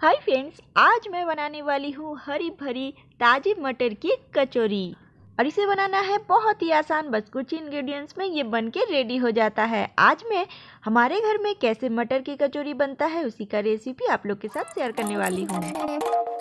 Hi friends आज मैं बनाने वाली हूँ हरी भरी ताजी मटर की कचौरी। और इसे बनाना है बहुत ही आसान, बस कुछ इंग्रेडिएंट्स में ये बन के रेडी हो जाता है। आज मैं हमारे घर में कैसे मटर की कचौरी बनता है उसी का रेसिपी आप लोग के साथ शेयर करने वाली हूँ।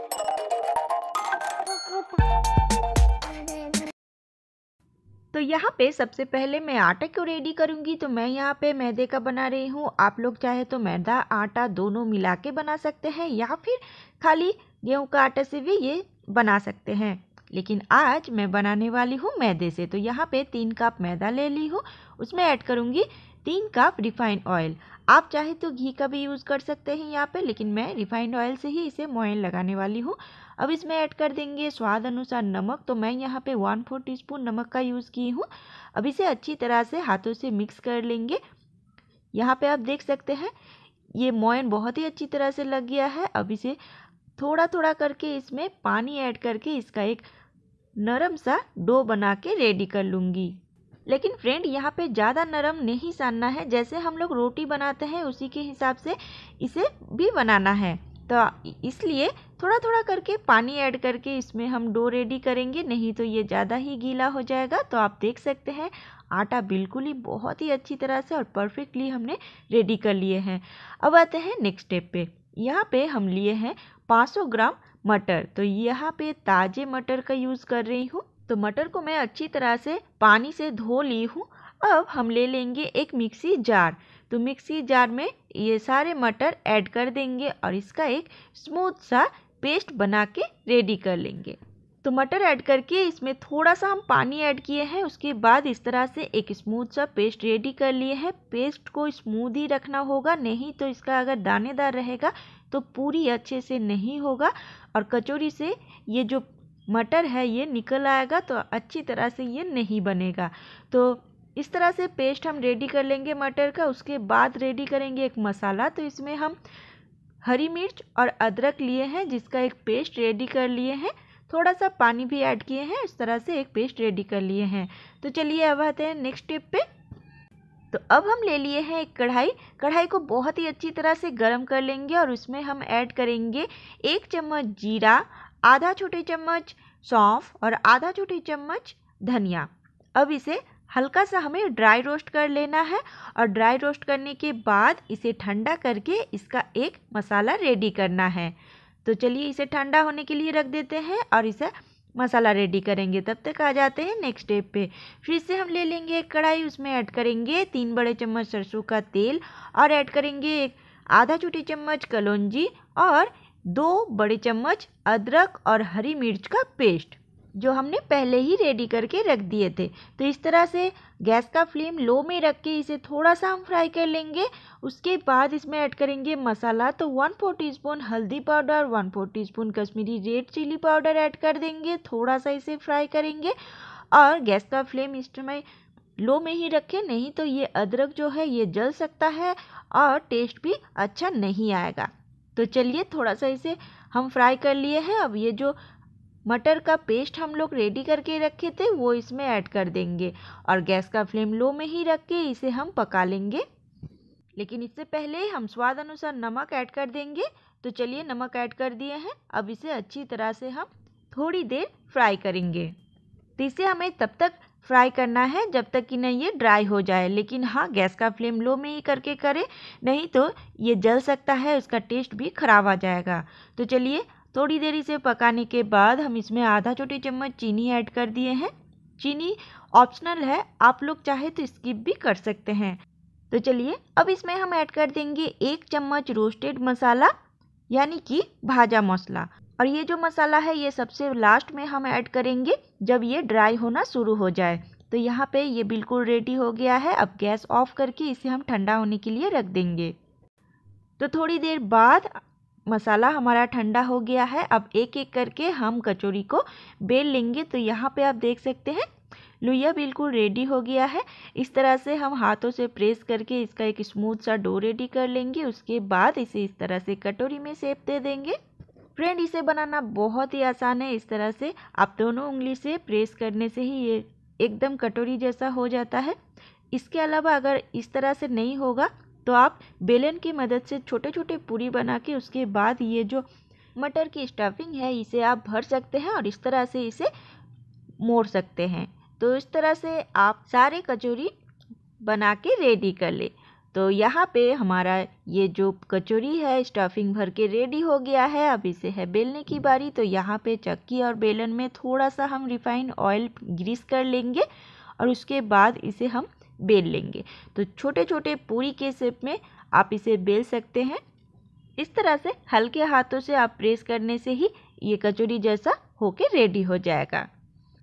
तो यहाँ पे सबसे पहले मैं आटा को रेडी करूँगी? तो मैं यहाँ पे मैदे का बना रही हूँ। आप लोग चाहे तो मैदा, आटा दोनों मिला के बना सकते हैं या फिर खाली गेहूँ का आटा से भी ये बना सकते हैं। लेकिन आज मैं बनाने वाली हूँ मैदे से। तो यहाँ पे तीन कप मैदा ले ली हूँ। उसमें ऐड करूँगी तीन कप रिफाइंड ऑयल। आप चाहे तो घी का भी यूज़ कर सकते हैं यहाँ पे, लेकिन मैं रिफाइंड ऑयल से ही इसे मोइन लगाने वाली हूँ। अब इसमें ऐड कर देंगे स्वाद अनुसार नमक तो मैं यहाँ पे वन फोर टी नमक का यूज़ की हूँ। अब इसे अच्छी तरह से हाथों से मिक्स कर लेंगे। यहाँ पे आप देख सकते हैं, ये मोयन बहुत ही अच्छी तरह से लग गया है। अब इसे थोड़ा थोड़ा करके इसमें पानी ऐड करके इसका एक नरम सा डो बना के रेडी कर लूँगी। लेकिन फ्रेंड यहाँ पे ज़्यादा नरम नहीं सानना है। जैसे हम लोग रोटी बनाते हैं, उसी के हिसाब से इसे भी बनाना है। तो इसलिए थोड़ा थोड़ा करके पानी ऐड करके इसमें हम डो रेडी करेंगे, नहीं तो ये ज़्यादा ही गीला हो जाएगा। तो आप देख सकते हैं, आटा बिल्कुल ही बहुत ही अच्छी तरह से और परफेक्टली हमने रेडी कर लिए हैं। अब आते हैं नेक्स्ट स्टेप पे। यहाँ पे हम लिए हैं 500 ग्राम मटर। तो यहाँ पे ताज़े मटर का यूज़ कर रही हूँ। तो मटर को मैं अच्छी तरह से पानी से धो ली हूँ। अब हम ले लेंगे एक मिक्सी जार। तो मिक्सी जार में ये सारे मटर ऐड कर देंगे और इसका एक स्मूथ सा पेस्ट बना के रेडी कर लेंगे। तो मटर ऐड करके इसमें थोड़ा सा हम पानी ऐड किए हैं। उसके बाद इस तरह से एक स्मूथ सा पेस्ट रेडी कर लिए हैं। पेस्ट को स्मूथ ही रखना होगा, नहीं तो इसका अगर दानेदार रहेगा तो पूरी अच्छे से नहीं होगा। और कचौरी से ये जो मटर है, ये निकल आएगा तो अच्छी तरह से ये नहीं बनेगा। तो इस तरह से पेस्ट हम रेडी कर लेंगे मटर का, उसके बाद रेडी करेंगे एक मसाला। तो इसमें हम हरी मिर्च और अदरक लिए हैं, जिसका एक पेस्ट रेडी कर लिए हैं। थोड़ा सा पानी भी ऐड किए हैं, इस तरह से एक पेस्ट रेडी कर लिए हैं। तो चलिए अब आते हैं नेक्स्ट स्टेप पे। तो अब हम ले लिए हैं एक कढ़ाई। कढ़ाई को बहुत ही अच्छी तरह से गर्म कर लेंगे और उसमें हम ऐड करेंगे एक चम्मच जीरा आधा छोटे चम्मच सौंफ और आधा छोटी चम्मच धनिया। अब इसे हल्का सा हमें ड्राई रोस्ट कर लेना है और ड्राई रोस्ट करने के बाद इसे ठंडा करके इसका एक मसाला रेडी करना है। तो चलिए इसे ठंडा होने के लिए रख देते हैं और इसे मसाला रेडी करेंगे। तब तक आ जाते हैं नेक्स्ट स्टेप पे। फिर से हम ले लेंगे एक कढ़ाई, उसमें ऐड करेंगे तीन बड़े चम्मच सरसों का तेल और ऐड करेंगे एक आधा छोटी चम्मच कलौंजी और दो बड़े चम्मच अदरक और हरी मिर्च का पेस्ट, जो हमने पहले ही रेडी करके रख दिए थे। तो इस तरह से गैस का फ्लेम लो में रख के इसे थोड़ा सा हम फ्राई कर लेंगे। उसके बाद इसमें ऐड करेंगे मसाला तो वन फोर टी स्पून हल्दी powder, one four teaspoon Kashmiri red chilli powder add कर देंगे। थोड़ा सा इसे फ्राई करेंगे और गैस का फ्लेम इस समय लो में ही रखें, नहीं तो ये अदरक जो है ये जल सकता है और टेस्ट भी अच्छा नहीं आएगा। तो चलिए थोड़ा सा इसे हम फ्राई कर लिए हैं। अब ये जो मटर का पेस्ट हम लोग रेडी करके रखे थे, वो इसमें ऐड कर देंगे और गैस का फ्लेम लो में ही रख के इसे हम पका लेंगे। लेकिन इससे पहले हम स्वाद अनुसार नमक ऐड कर देंगे। तो चलिए नमक ऐड कर दिए हैं। अब इसे अच्छी तरह से हम थोड़ी देर फ्राई करेंगे। तो इसे हमें तब तक फ्राई करना है जब तक कि नहीं ये ड्राई हो जाए। लेकिन हाँ गैस का फ्लेम लो में ही करके करें, नहीं तो ये जल सकता है, उसका टेस्ट भी ख़राब आ जाएगा। तो चलिए, थोड़ी देर इसे पकाने के बाद हम इसमें आधा छोटी चम्मच चीनी ऐड कर दिए हैं। चीनी ऑप्शनल है, आप लोग चाहे तो स्किप भी कर सकते हैं। तो चलिए, अब इसमें हम ऐड कर देंगे एक चम्मच रोस्टेड मसाला, यानी कि भाजा मसाला। और ये जो मसाला है, ये सबसे लास्ट में हम ऐड करेंगे जब ये ड्राई होना शुरू हो जाए। तो यहाँ पे ये बिल्कुल रेडी हो गया है। अब गैस ऑफ़ करके इसे हम ठंडा होने के लिए रख देंगे। तो थोड़ी देर बाद मसाला हमारा ठंडा हो गया है। अब एक एक करके हम कचौरी को बेल लेंगे। तो यहाँ पे आप देख सकते हैं, लुइया बिल्कुल रेडी हो गया है। इस तरह से हम हाथों से प्रेस करके इसका एक स्मूथ सा डो रेडी कर लेंगे। उसके बाद इसे इस तरह से कटोरी में सेप दे देंगे। फ्रेंड इसे बनाना बहुत ही आसान है। इस तरह से आप दोनों उंगली से प्रेस करने से ही ये एकदम कटोरी जैसा हो जाता है। इसके अलावा अगर इस तरह से नहीं होगा तो आप बेलन की मदद से छोटे छोटे पूरी बना के उसके बाद ये जो मटर की स्टफिंग है, इसे आप भर सकते हैं और इस तरह से इसे मोड़ सकते हैं। तो इस तरह से आप सारे कचौरी बना के रेडी कर ले। तो यहाँ पे हमारा ये जो कचौरी है स्टफिंग भर के रेडी हो गया है। अब इसे है बेलने की बारी। तो यहाँ पे चक्की और बेलन में थोड़ा सा हम रिफाइंड ऑयल ग्रीस कर लेंगे और उसके बाद इसे हम बेल लेंगे। तो छोटे छोटे पूरी के शेप में आप इसे बेल सकते हैं। इस तरह से हल्के हाथों से आप प्रेस करने से ही ये कचौरी जैसा होके रेडी हो जाएगा।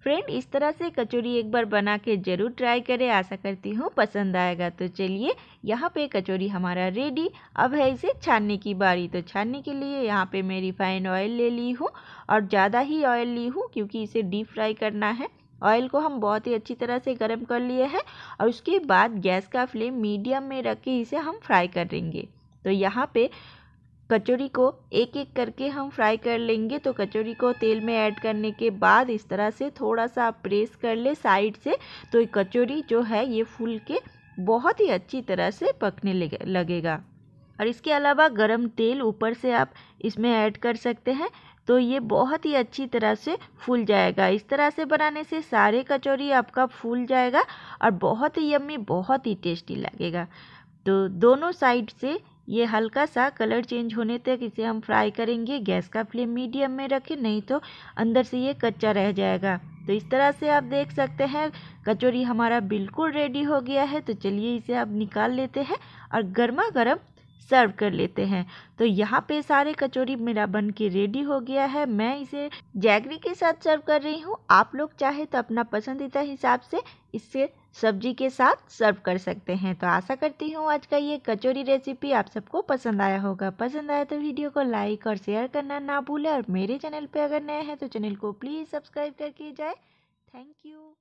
फ्रेंड इस तरह से कचौरी एक बार बना के ज़रूर ट्राई करें, आशा करती हूँ पसंद आएगा। तो चलिए, यहाँ पे कचौरी हमारा रेडी अब है इसे छानने की बारी। तो छानने के लिए यहाँ पे मैं रिफाइंड ऑयल ले ली हूँ और ज़्यादा ही ऑयल ली हूँ क्योंकि इसे डीप फ्राई करना है। ऑयल को हम बहुत ही अच्छी तरह से गर्म कर लिए हैं और उसके बाद गैस का फ्लेम मीडियम में रख के इसे हम फ्राई करेंगे। तो यहाँ पे कचौरी को एक एक करके हम फ्राई कर लेंगे। तो कचौरी को तेल में ऐड करने के बाद इस तरह से थोड़ा सा आप प्रेस कर ले साइड से। तो कचौरी जो है, ये फूल के बहुत ही अच्छी तरह से पकने लगेगा। और इसके अलावा गरम तेल ऊपर से आप इसमें ऐड कर सकते हैं। तो ये बहुत ही अच्छी तरह से फूल जाएगा। इस तरह से बनाने से सारे कचौरी आपका फूल जाएगा और बहुत ही यम्मी, बहुत ही टेस्टी लगेगा। तो दोनों साइड से ये हल्का सा कलर चेंज होने तक इसे हम फ्राई करेंगे। गैस का फ्लेम मीडियम में रखें, नहीं तो अंदर से ये कच्चा रह जाएगा। तो इस तरह से आप देख सकते हैं कचौरी हमारा बिल्कुल रेडी हो गया है। तो चलिए इसे आप निकाल लेते हैं और गर्मा गर्म सर्व कर लेते हैं। तो यहाँ पे सारे कचौरी मेरा बन के रेडी हो गया है। मैं इसे जैगरी के साथ सर्व कर रही हूँ। आप लोग चाहे तो अपना पसंदीदा हिसाब से इससे सब्ज़ी के साथ सर्व कर सकते हैं। तो आशा करती हूँ आज का ये कचौरी रेसिपी आप सबको पसंद आया होगा। पसंद आया तो वीडियो को लाइक और शेयर करना ना भूलें और मेरे चैनल पे अगर नए हैं तो चैनल को प्लीज़ सब्सक्राइब करके जाए। Thank you.